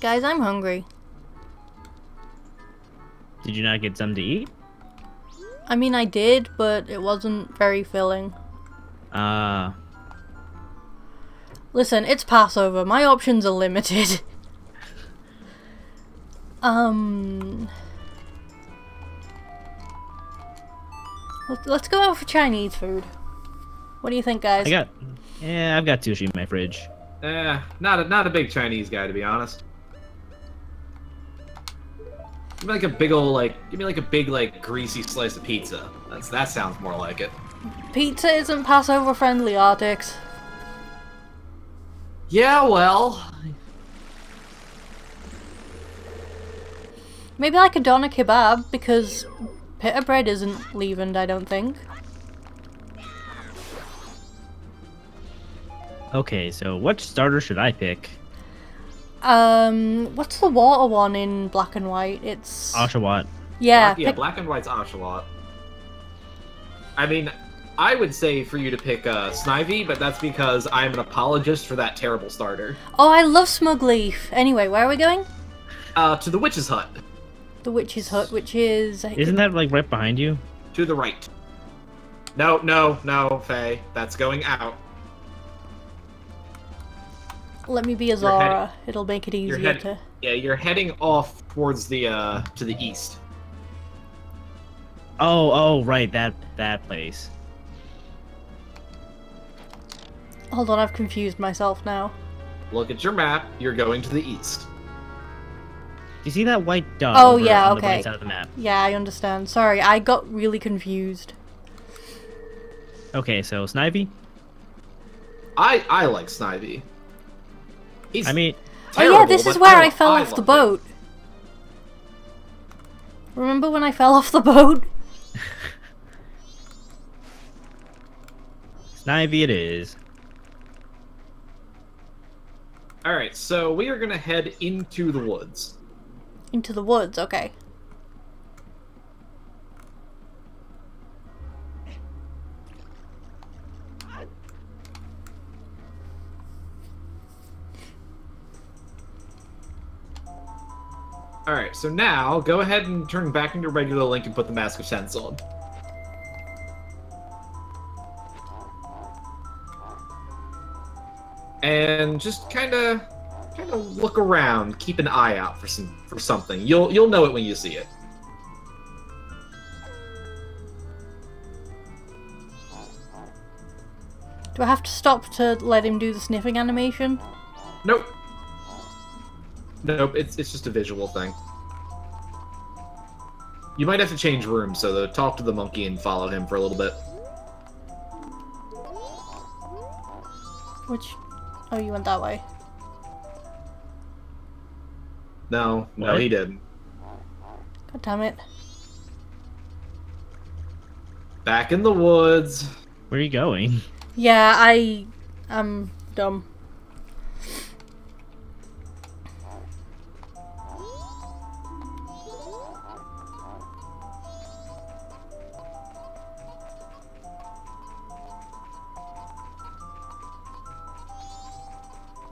Guys, I'm hungry. Did you not get some to eat? I mean, I did, but it wasn't very filling. Uh, Listen, it's Passover. My options are limited. um. Let's, let's go out for Chinese food. What do you think, guys? I got. Yeah, I've got sushi in my fridge. Eh, not a not a big Chinese guy to be honest. Give me like a big old like give me like a big like greasy slice of pizza. That's that sounds more like it. Pizza isn't Passover friendly, Artix. Yeah, well, Maybe like a doner kebab because pita bread isn't leavened. I don't think. Okay, so what starter should I pick? Um, what's the water one in black and white? It's Oshawott. yeah, black, yeah, pick- black and white's Oshawott. I mean, I would say for you to pick uh, Snivy, but that's because I'm an apologist for that terrible starter. Oh, I love smug leaf. Anyway, where are we going? Uh, to the witch's hut, The witch's hut, which is Isn't that like right behind you? to the right. No, no, no, Faye, that's going out. Let me be a Zara. It'll make it You're easier head- to. Yeah, you're heading off towards the uh to the east. Oh, oh, right, that that place. Hold on, I've confused myself now. Look at your map. You're going to the east. Do you see that white dot? Oh, over yeah, on the okay. right side of the map? Yeah, I understand. Sorry, I got really confused. Okay, so Snivy. I I like Snivy. He's I mean, oh yeah, this is where I, fell I off the love boat. Remember when I fell off the boat? Snivy it is. Alright, so we are gonna head into the woods. Into the woods, okay. So now go ahead and turn back into regular Link and put the Mask of Scents on. And just kind of, kind of look around, keep an eye out for some for something. You'll you'll know it when you see it. Do I have to stop to let him do the sniffing animation? Nope. Nope, it's it's just a visual thing. You might have to change rooms, so though, talk to the monkey and follow him for a little bit. Which. Oh, you went that way. No, no, What? he didn't. God damn it. Back in the woods. Where are you going? Yeah, I. I'm dumb.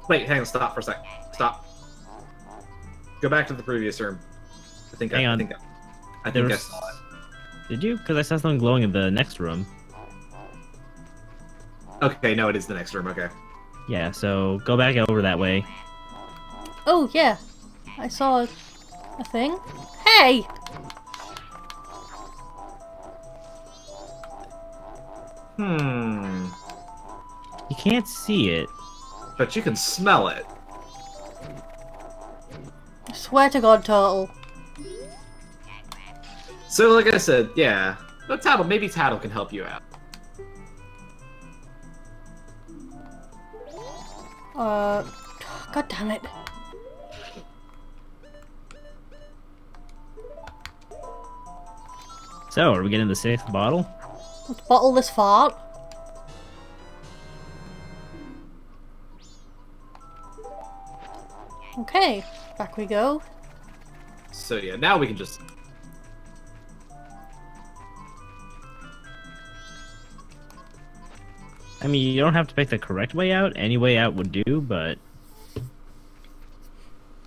Wait, hang on, stop for a sec. Stop. Go back to the previous room. I think Hang I, I think I, I There think I saw it. Did you? Because I saw something glowing in the next room. Okay, no, it is the next room. Okay. Yeah, so go back over that way. Oh, yeah. I saw a, a thing. Hey! Hmm. You can't see it. But you can smell it. I swear to God, Turtle. So, like I said, yeah. But Tatl, maybe Tatl can help you out. Uh. God damn it. So, are we getting the sixth bottle? Let's bottle this fart. Okay, back we go. So yeah, now we can just. I mean, you don't have to pick the correct way out. Any way out would do, but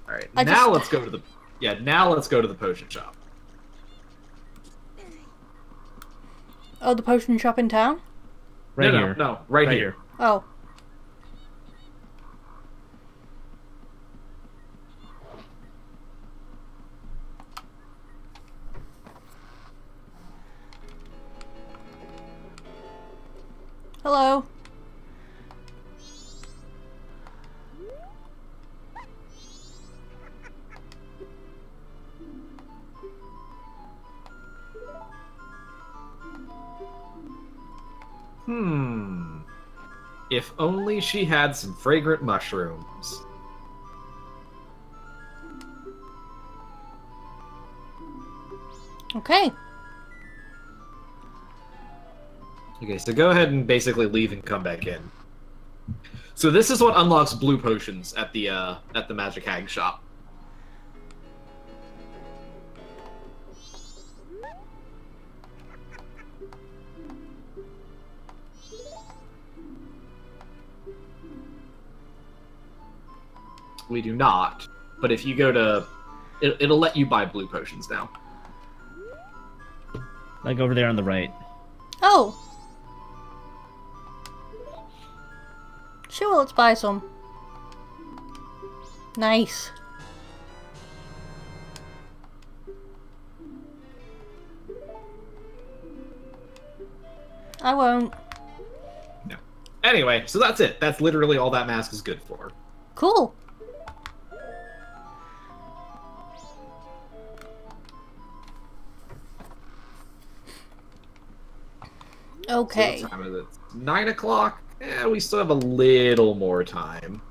All right, now just- let's go to the yeah. Now let's go to the potion shop. Oh, the potion shop in town? Right no, here. no, no, right, Right here. here. Oh. Hello. Hmm. If only she had some fragrant mushrooms. Okay. Okay, so go ahead and basically leave and come back in. So this is what unlocks blue potions at the uh, at the Magic Hag shop. We do not, but if you go to, it, it'll let you buy blue potions now. Like over there on the right. Oh. Sure, let's buy some. Nice. I won't. No. Anyway, so that's it. That's literally all that mask is good for. Cool. Okay. what time is it? Nine o'clock. Yeah, we still have a little more time.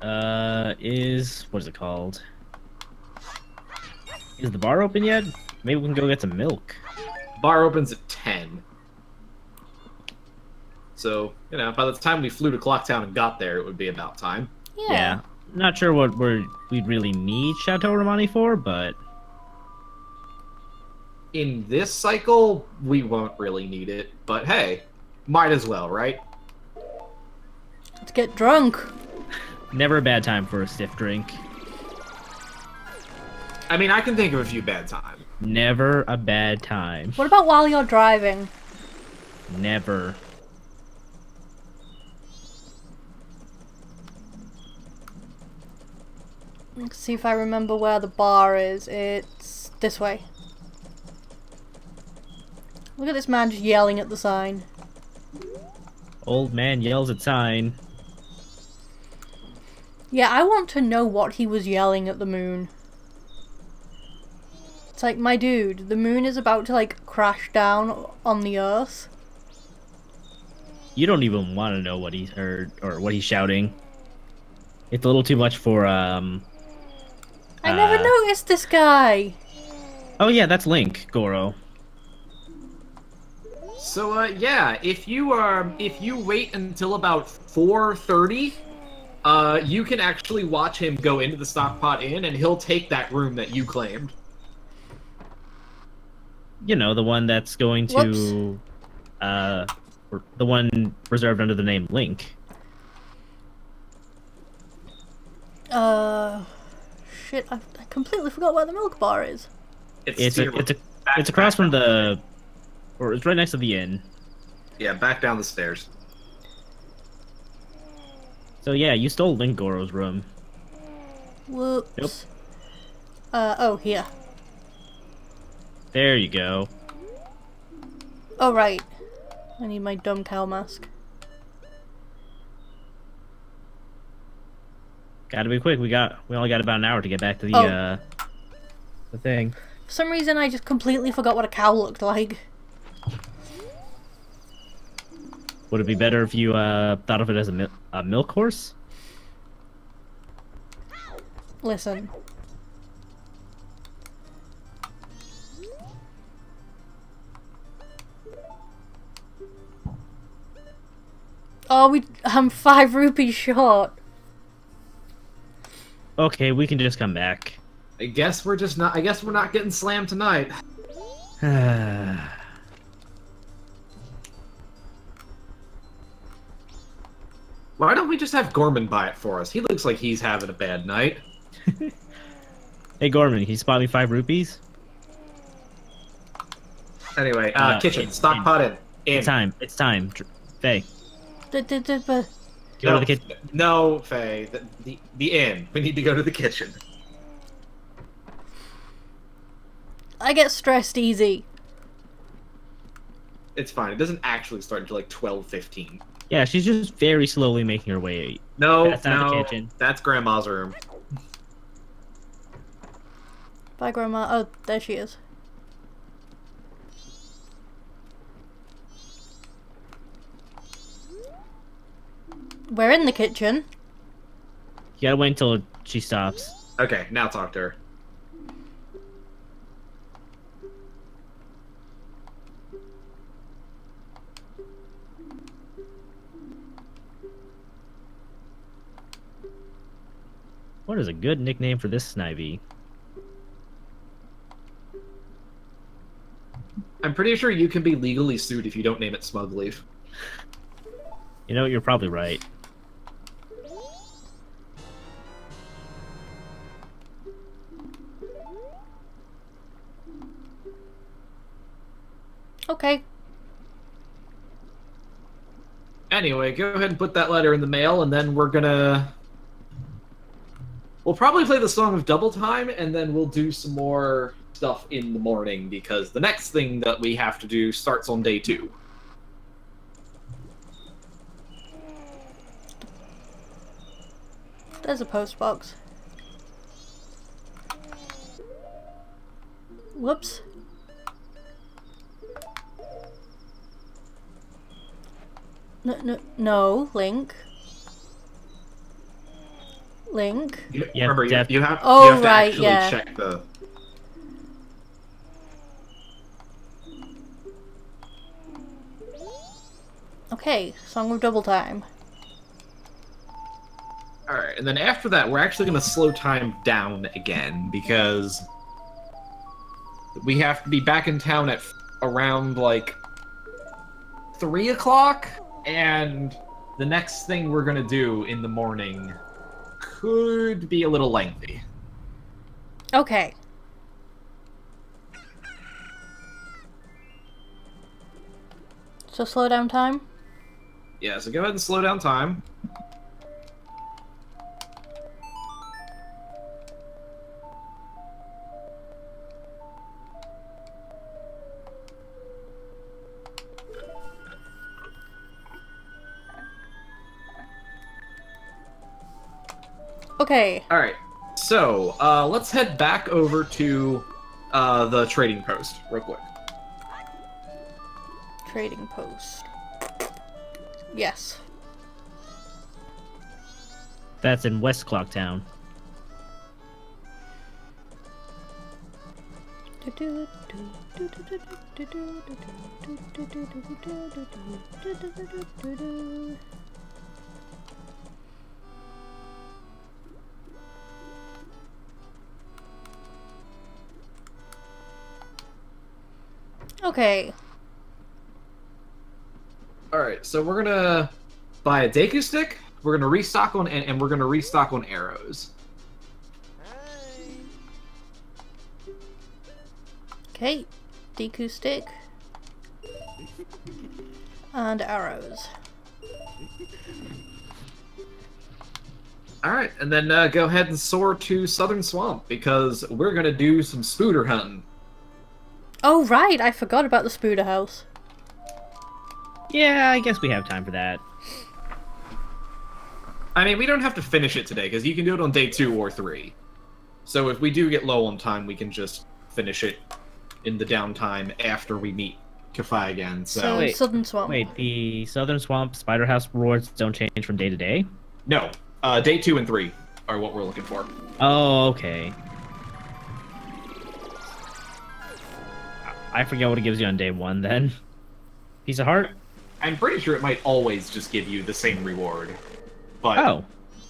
Uh, is what is it called? Is the bar open yet? Maybe we can go get some milk. Bar opens at ten. So you know, by the time we flew to Clocktown and got there, it would be about time. Yeah. Not sure what we're we'd really need Chateau Romani for, but In this cycle, we won't really need it, but hey, might as well, right? Let's get drunk. never a bad time for a stiff drink. I mean, I can think of a few bad times. Never a bad time. What about while you're driving? Never. Let's see if I remember where the bar is. It's this way. Look at this man just yelling at the sign. Old man yells at sign. Yeah, I want to know what he was yelling at the moon. It's like, my dude, the moon is about to like crash down on the earth. You don't even want to know what he's heard or what he's shouting. It's a little too much for um. I never Uh, noticed this guy. Oh yeah, that's Link Goro. So uh, yeah, if you are if you wait until about four thirty, uh, you can actually watch him go into the Stockpot Inn, and he'll take that room that you claimed. You know the one that's going to, uh, the one reserved under the name Link. Uh, shit, I, I completely forgot where the milk bar is. It's to a, it's a, back- it's across from the, or it's right next to the inn. yeah, back down the stairs. So yeah, you stole Link Goro's room. Whoops. Yep. Uh, oh, here. There you go. Oh, right. I need my dumb cow mask. Gotta be quick. We got we only got about an hour to get back to the Oh. uh the thing. For some reason, I just completely forgot what a cow looked like. Would it be better if you uh thought of it as a, mil- a milk horse? Listen. Oh, we. I'm five rupees short. Okay, we can just come back. I guess we're just not. I guess we're not getting slammed tonight. Why don't we just have Gorman buy it for us? He looks like he's having a bad night. Hey Gorman, can you spot me five rupees? Anyway, uh, No, kitchen, in- stock in. pot in. In. It's time. It's time. Faye, D- d- d- but- go no, to the kitchen. No, Faye. The, the the inn. We need to go to the kitchen. I get stressed easy. It's fine. It doesn't actually start until like twelve fifteen. Yeah, she's just very slowly making her way. No, That's not the no, kitchen. that's Grandma's room. Bye, Grandma. Oh, there she is. We're in the kitchen. You gotta wait until she stops. Okay, now talk to her. Is a good nickname for this Snivy? I'm pretty sure you can be legally sued if you don't name it Smug Leaf. You know, you're probably right. Okay. Anyway, go ahead and put that letter in the mail, and then we're gonna. We'll probably play the song of double time, and then we'll do some more stuff in the morning because the next thing that we have to do starts on day two. There's a post box. Whoops. No, no, no, Link. Link. You, Yeah, remember, you, you have, Oh, you have to right, actually yeah. check the. Okay, song of double time. All right, and then after that, we're actually going to slow time down again because we have to be back in town at f- around like three o'clock, and the next thing we're going to do in the morning could be a little lengthy. Okay. So slow down time? Yeah, so go ahead and slow down time. Okay. All right, so uh, let's head back over to uh, the trading post real quick. Trading post. Yes. That's in West Clocktown. Okay. All right, so we're gonna buy a Deku stick. We're gonna restock on and, and we're gonna restock on arrows. Okay. Deku stick. And arrows. All right, and then uh, go ahead and soar to Southern Swamp because we're gonna do some spooder hunting. Oh, right! I forgot about the Spooder House. Yeah, I guess we have time for that. I mean, we don't have to finish it today because you can do it on day two or three. So if we do get low on time, we can just finish it in the downtime after we meet Kafei again. So, So, Wait, Southern Swamp. Wait, the Southern Swamp Spider House rewards don't change from day to day? no, uh, day two and three are what we're looking for. Oh, okay. I forget what it gives you on day one then. Piece of heart? I'm pretty sure it might always just give you the same reward, but Oh,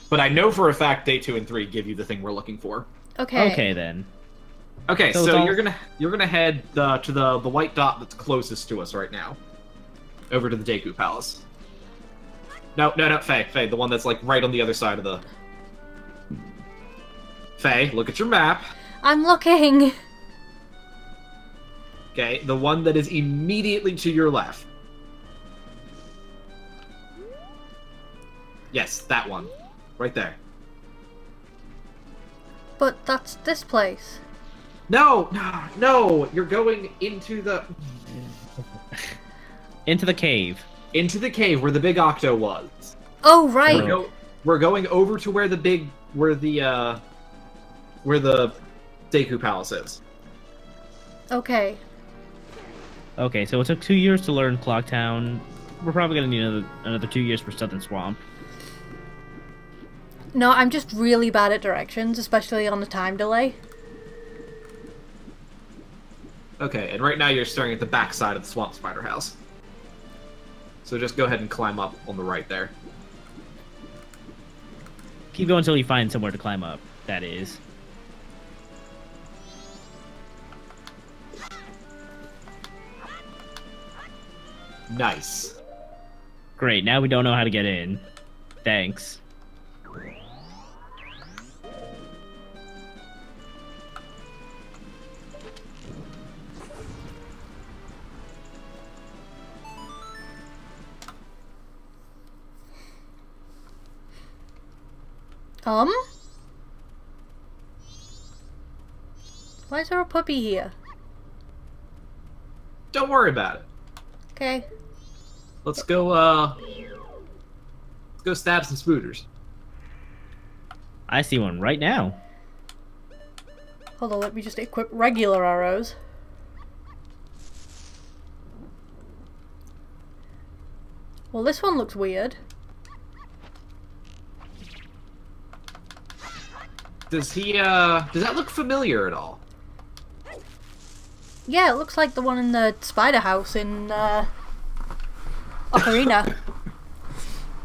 but I know for a fact day two and three give you the thing we're looking for. Okay. okay then. Okay, So so, all- you're gonna you're gonna head uh, to the the white dot that's closest to us right now, over to the Deku Palace. No, no, no, Faye, Faye, the one that's like right on the other side of the. Faye, look at your map. I'm looking. Okay, the one that is immediately to your left. Yes, that one. Right there. But that's this place. No, no, no! You're going into the Into the cave. into the cave where the big octo was. Oh, We're, right. go- we're going over to where the big where the uh where the Deku Palace is. Okay. Okay, so it took two years to learn Clocktown. We're probably gonna need another, another two years for Southern Swamp. No, I'm just really bad at directions, especially on the time delay. Okay, and right now you're staring at the back side of the Swamp Spider House. So just go ahead and climb up on the right there. Keep going until you find somewhere to climb up. That is. Nice. Great. Now we don't know how to get in. Thanks. Um? Why is there a puppy here? Don't worry about it. Okay. Let's go uh let's go stab some spooters. I see one right now. Hold on, let me just equip regular arrows. Well, this one looks weird. Does he uh does that look familiar at all? Yeah, it looks like the one in the spider house in, uh, Ocarina.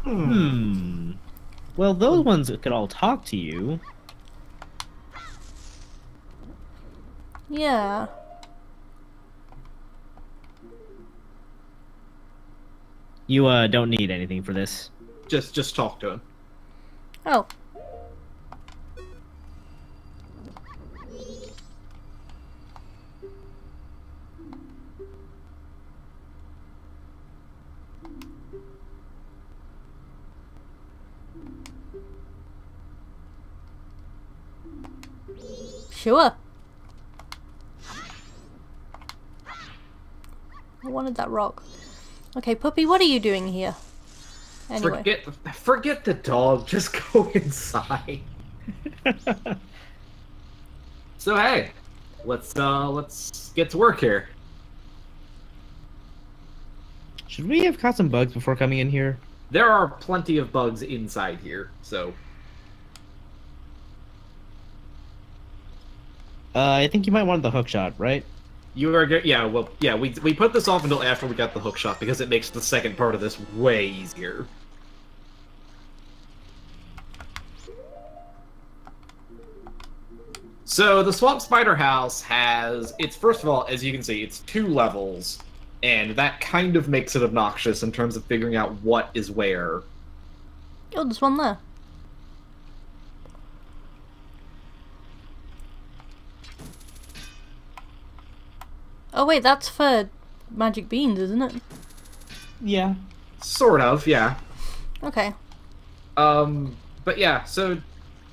Hmm. Well, those ones could all talk to you. yeah. You uh don't need anything for this. Just just talk to him. Oh. Sure. I wanted that rock. Okay, Puppy, what are you doing here? Anyway. Forget forget the dog, just go inside. So hey, let's uh let's get to work here. Should we have caught some bugs before coming in here? There are plenty of bugs inside here, so Uh, I think you might want the hook shot, right? you are good. Yeah, well, yeah, we we put this off until after we got the hook shot because it makes the second part of this way easier. So the Swamp Spider House has it's first of all, as you can see, it's two levels, and that kind of makes it obnoxious in terms of figuring out what is where. Oh, there's one there. Oh wait, that's for magic beans, isn't it? Yeah. Sort of, yeah. Okay. Um, but yeah, so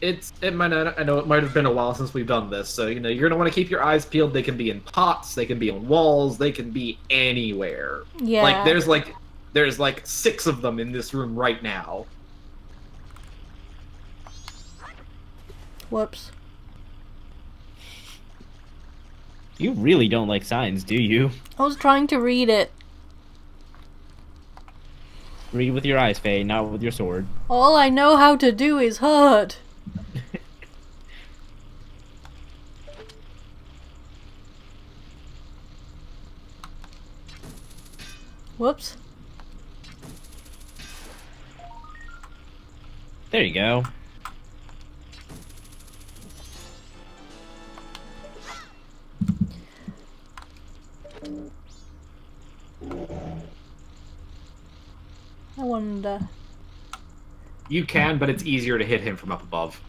it's it might not, I know it might have been a while since we've done this, so you know you're gonna want to keep your eyes peeled. They can be in pots, they can be on walls, they can be anywhere. Yeah. Like there's like there's like six of them in this room right now. Whoops. You really don't like signs, do you? I was trying to read it. Read with your eyes, Faye, not with your sword. All I know how to do is hurt. Whoops. There you go. I wonder. You can, but it's easier to hit him from up above.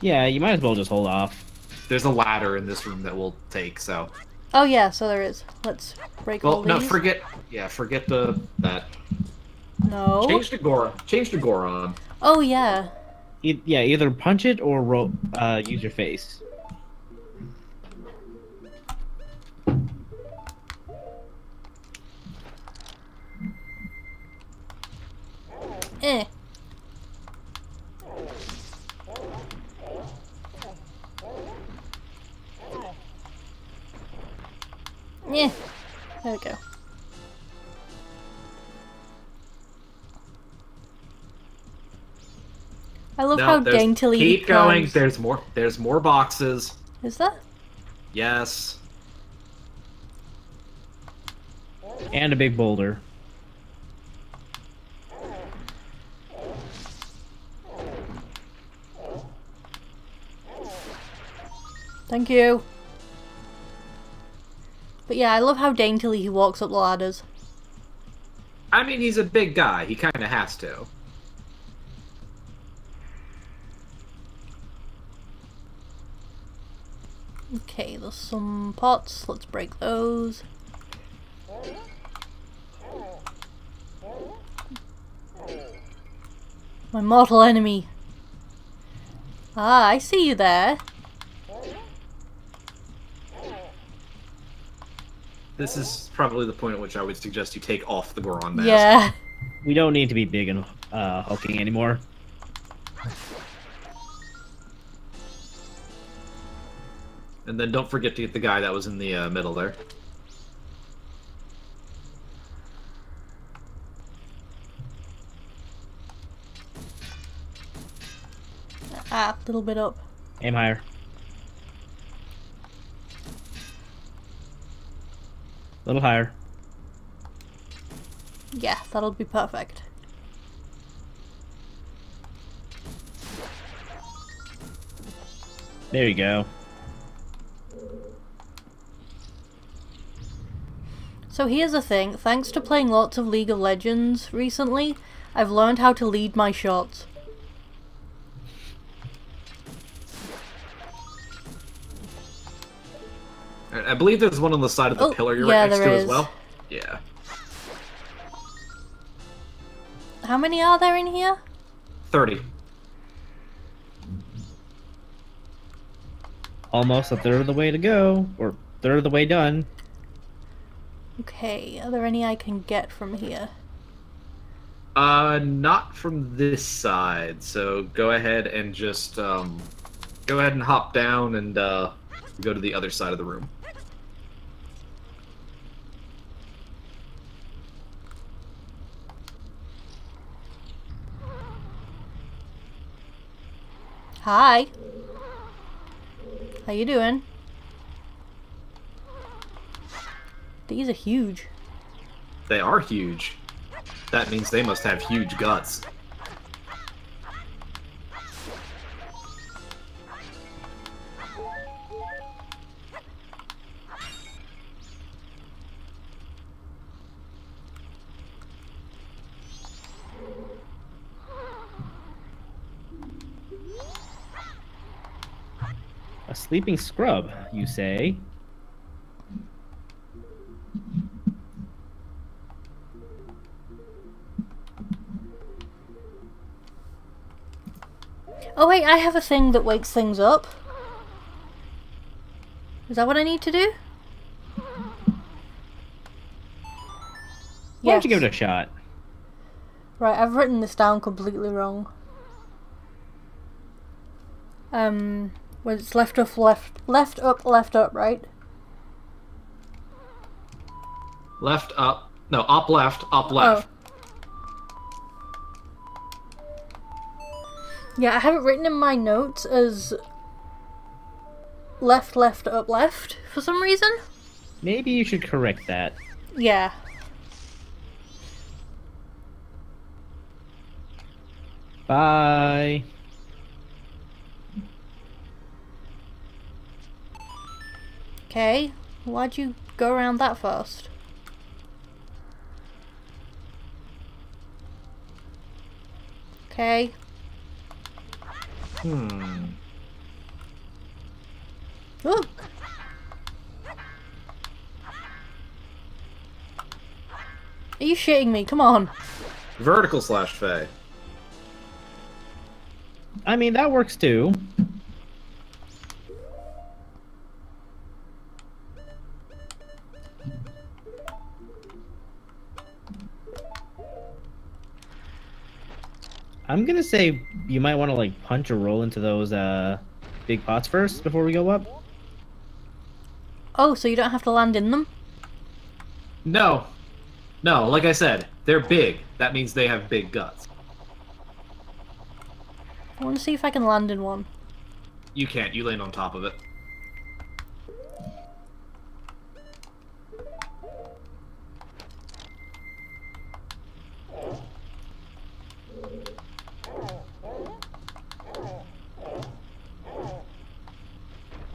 Yeah, you might as well just hold off. There's a ladder in this room that we'll take. So, Oh yeah, so there is. Let's break all well, no, these. forget. Yeah, forget the that. no. Change to Gor. Change to Goron. Oh yeah. E- yeah, either punch it or ro- uh, use your face. Eh. Yeah. There we go. I love No, how there's- daintily he Keep going. climbs. There's more. There's more boxes. Is that? Yes. And a big boulder. Thank you. But yeah, I love how daintily he walks up the ladders. I mean, he's a big guy. He kind of has to. Okay, there's some pots. Let's break those. My mortal enemy. Ah, I see you there. This is probably the point at which I would suggest you take off the Goron mask. Yeah. We don't need to be big and uh, hulking anymore. And then don't forget to get the guy that was in the uh, middle there. Ah, a little bit up. Aim higher. A little higher. Yeah, that'll be perfect. There you go. So here's the thing, thanks to playing lots of League of Legends recently, I've learned how to lead my shots. I I believe there's one on the side of the Oh, pillar you're yeah, right next to is. as well. Yeah. How many are there in here? 30. Almost a third of the way to go, or third of the way done. Okay, are there any I can get from here? Uh, not from this side. So go ahead and just um, go ahead and hop down and uh, go to the other side of the room. Hi. How you doing? These are huge. They are huge. That means they must have huge guts. A sleeping scrub, you say? Oh wait, I have a thing that wakes things up. Is that what I need to do? Why don't you give it a shot? Right, I've written this down completely wrong. Um, when it's left up, left, left up, left up, right? Left, up. No, up, left, up, oh. left. Oh. Yeah, I have it written in my notes as left, left, up, left for some reason. Maybe you should correct that. Yeah. Bye. Okay. Why'd you go around that first? Okay. Hmm. Ooh. Are you shitting me? Come on. Vertical slash Faye. I mean, that works too. I'm gonna say you might want to like punch or roll into those uh big pots first before we go up. Oh, so you don't have to land in them? No. No, like I said, they're big. That means they have big guts. I want to see if I can land in one. You can't, you land on top of it.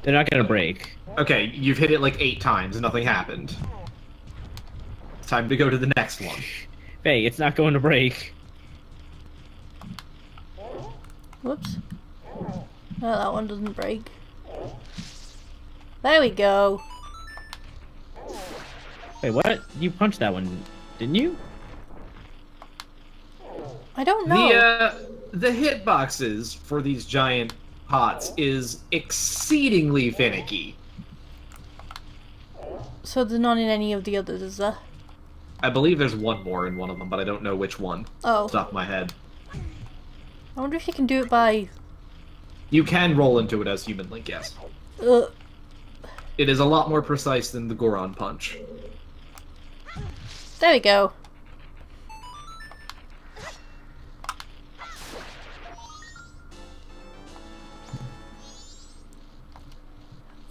They're not gonna break. Okay, you've hit it like eight times and nothing happened. It's time to go to the next one. Hey, it's not going to break. Whoops. Oh, that one doesn't break. There we go. Wait, what? You punched that one, didn't you? I don't know. The uh, the hitboxes for these giant pots is exceedingly finicky. So there's none in any of the others, is there? I believe there's one more in one of them, but I don't know which one. Oh. Off the top of my head. I wonder if you can do it by... You can roll into it as human link, yes. Uh, It is a lot more precise than the Goron punch. there we go.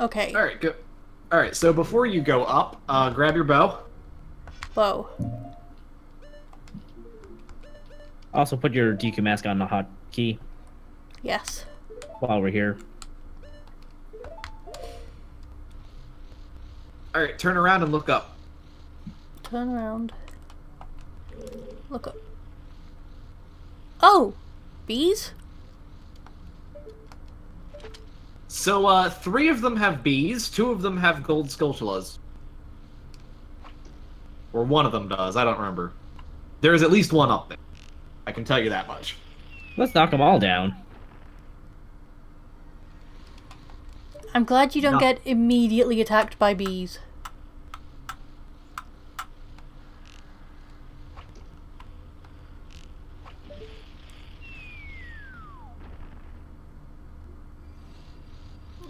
Okay. All right, go. All right, so before you go up, uh, grab your bow. Whoa. Also, put your Deku mask on the hot key Yes. while we're here. All right, turn around and look up. Turn around. Look up. Oh! Bees? So, uh, three of them have bees, two of them have gold skulltulas. Or one of them does, I don't remember. There is at least one up there. I can tell you that much. Let's knock them all down. I'm glad you don't No. get immediately attacked by bees.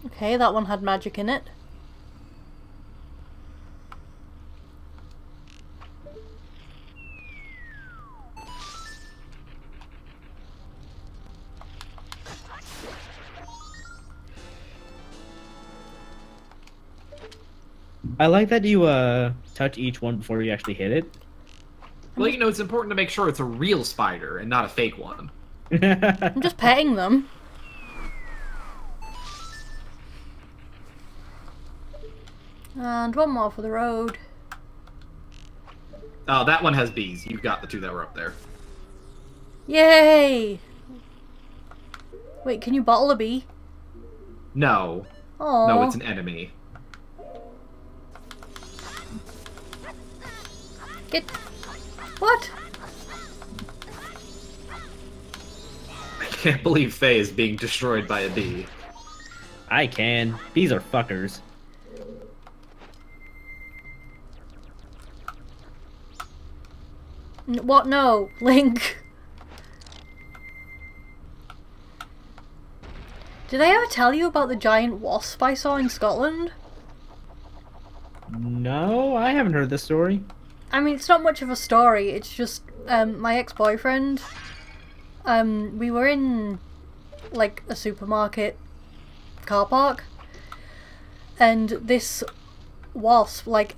Okay, that one had magic in it. I like that you uh touch each one before you actually hit it. Well, you know, it's important to make sure it's a real spider and not a fake one. I'm just petting them. And one more for the road. Oh, that one has bees. You've got the two that were up there. Yay! Wait, can you bottle a bee? No. Oh. No, it's an enemy. Get. What? I can't believe Faye is being destroyed by a bee. I can. Bees are fuckers. N- What? No, Link. Did I ever tell you about the giant wasp I saw in Scotland? No, I haven't heard this story. I mean, it's not much of a story. It's just um, my ex-boyfriend. Um, we were in like a supermarket car park, and this wasp, like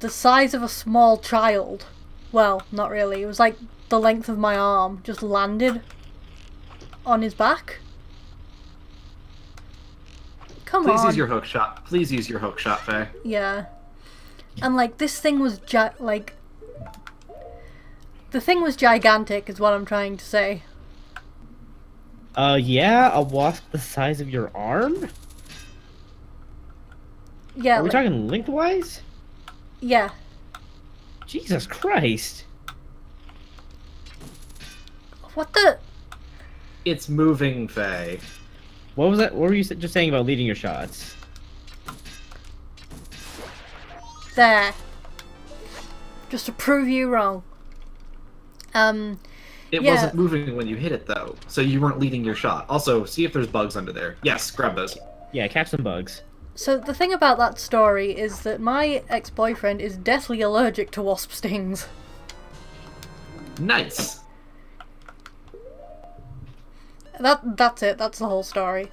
the size of a small child. Well, not really. It was like the length of my arm. Just landed on his back. Come Please on. Please use your hook shot. Please use your hook shot, Faye. Yeah. And like this thing was gi- like the thing was gigantic is what I'm trying to say. Uh, yeah, a wasp the size of your arm? Yeah. Are we like- talking lengthwise? Yeah. Jesus Christ! What the? It's moving, Faye. What was that? What were you just saying about leading your shots? There. Just to prove you wrong. Um. It Yeah. wasn't moving when you hit it, though, so you weren't leading your shot. Also, see if there's bugs under there. Yes, grab those. Yeah, catch some bugs. So the thing about that story is that my ex-boyfriend is deathly allergic to wasp stings. Nice. That that's it. That's the whole story.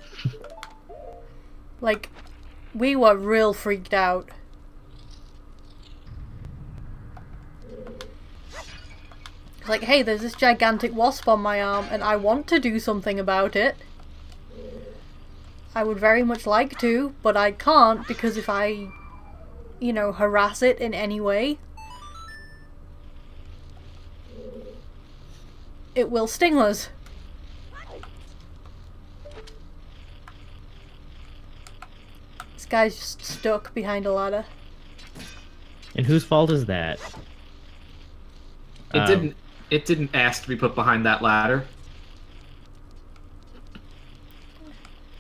like, we were real freaked out. Like, hey, there's this gigantic wasp on my arm, and I want to do something about it. I would very much like to, but I can't because if I, you know, harass it in any way, it will sting us. This guy's just stuck behind a ladder. And whose fault is that? It Um, didn't. It didn't ask to be put behind that ladder.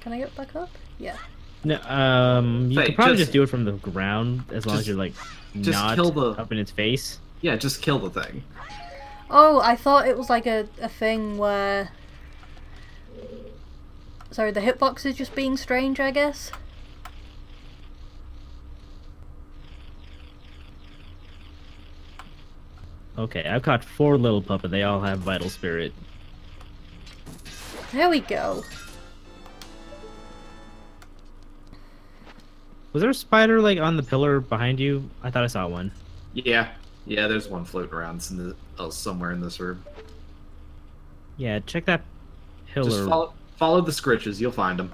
Can I get back up? Yeah. No, um, you Hey, could probably just- just, do it from the ground as long as you're like just not kill the- up in its face. Yeah, just kill the thing. Oh, I thought it was like a, a thing where. Sorry, the hitbox is just being strange, I guess. Okay, I've caught four little puppet. They all have vital spirit. There we go. Was there a spider like on the pillar behind you? I thought I saw one. Yeah, yeah. There's one floating around in the, uh, somewhere in this room. Yeah, check that pillar. Just follow, follow the scritches. You'll find them.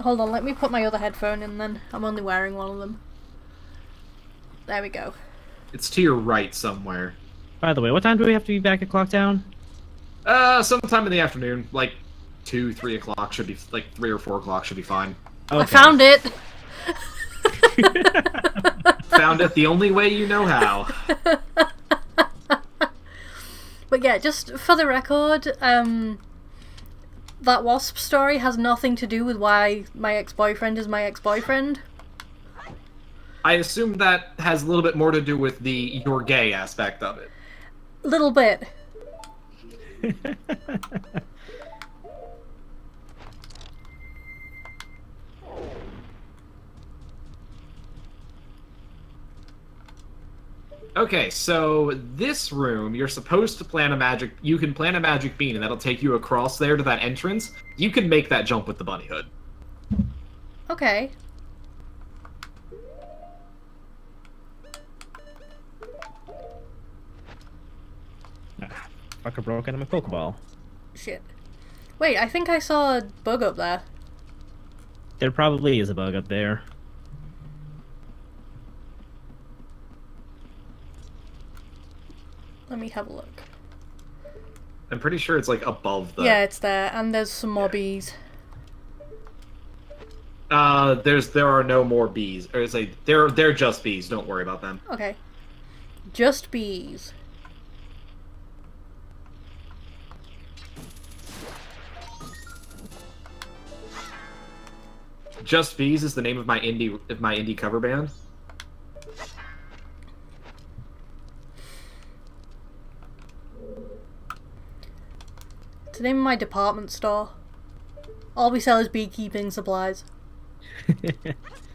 Hold on, let me put my other headphone in then. I'm only wearing one of them. There we go. It's to your right somewhere. By the way, what time do we have to be back at Clocktown? Uh, sometime in the afternoon, like two, three o'clock should be like three or four o'clock should be fine. I found it! Found it the only way you know how. But yeah, just for the record, um, that wasp story has nothing to do with why my ex-boyfriend is my ex-boyfriend. I assume that has a little bit more to do with the you're gay aspect of it. Little bit. Okay, so this room, you're supposed to plant a magic. You can plant a magic bean, and that'll take you across there to that entrance. You can make that jump with the bunny hood. Okay. Fucker broke out of my Pokeball. Shit. Wait, I think I saw a bug up there. There probably is a bug up there. Let me have a look. I'm pretty sure it's like above the. Yeah, it's there, and there's some more bees. Uh, there's there are no more bees, or it's like they're they're just bees. Don't worry about them. Okay. Just bees. Just bees is the name of my indie of my indie cover band. The name of my department store. All we sell is beekeeping supplies.